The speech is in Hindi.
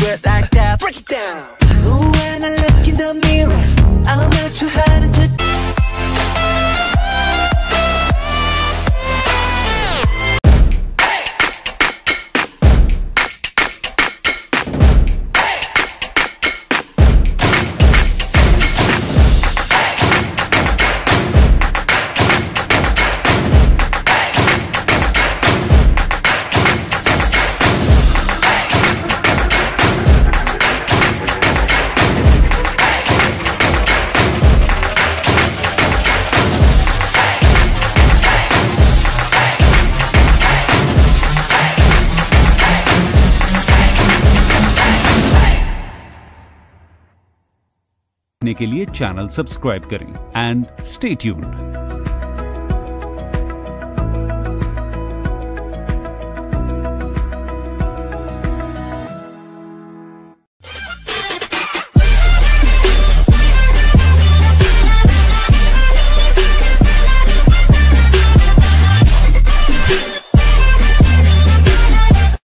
sweat like that. देखने के लिए चैनल सब्सक्राइब करें एंड स्टे ट्यून्ड